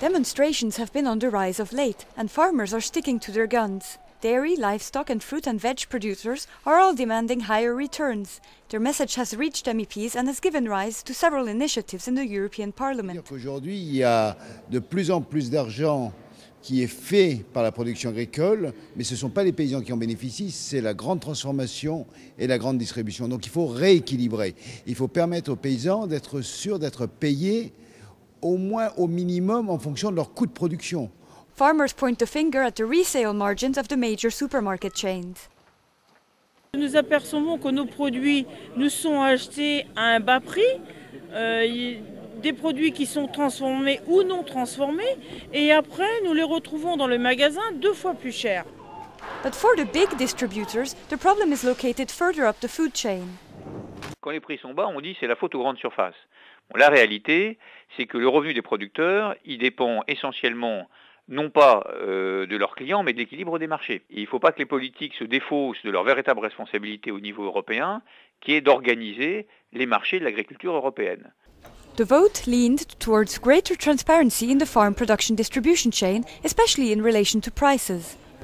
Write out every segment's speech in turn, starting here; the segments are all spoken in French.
Demonstrations have been on the rise of late, and farmers are sticking to their guns. Dairy, livestock, and fruit and veg producers are all demanding higher returns. Their message has reached MEPs and has given rise to several initiatives in the European Parliament. Aujourd'hui, il y a de plus en plus d'argent qui est fait par la production agricole, mais ce ne sont pas les paysans qui en bénéficient, c'est la grande transformation et la grande distribution. Donc il faut rééquilibrer. Il faut permettre aux paysans d'être sûrs d'être payés au moins au minimum en fonction de leur coût de production. Farmers point the finger at the resale margins of the major supermarket chains. Nous apercevons que nos produits nous sont achetés à un bas prix, euh, des produits qui sont transformés ou non transformés, et après nous les retrouvons dans le magasin deux fois plus chers. But for the big distributors, the problem is located further up the food chain. Quand les prix sont bas, on dit c'est la faute aux grandes surfaces. La réalité, c'est que le revenu des producteurs, il dépend essentiellement non pas euh, de leurs clients, mais de l'équilibre des marchés. Et il ne faut pas que les politiques se défaussent de leur véritable responsabilité au niveau européen, qui est d'organiser les marchés de l'agriculture européenne.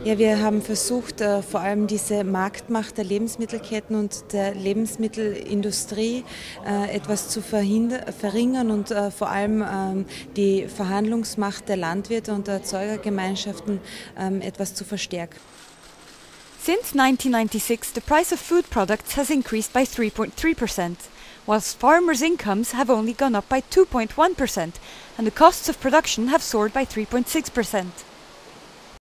Ja, wir haben versucht, äh, vor allem diese Marktmacht der Lebensmittelketten und der Lebensmittelindustrie äh, etwas zu verringern und äh, vor allem ähm, die Verhandlungsmacht der Landwirte und der Erzeugergemeinschaften ähm, etwas zu verstärken. Since 1996, the price of food products has increased by 3.3%, whilst farmers' incomes have only gone up by 2.1%, and the costs of production have soared by 3.6%.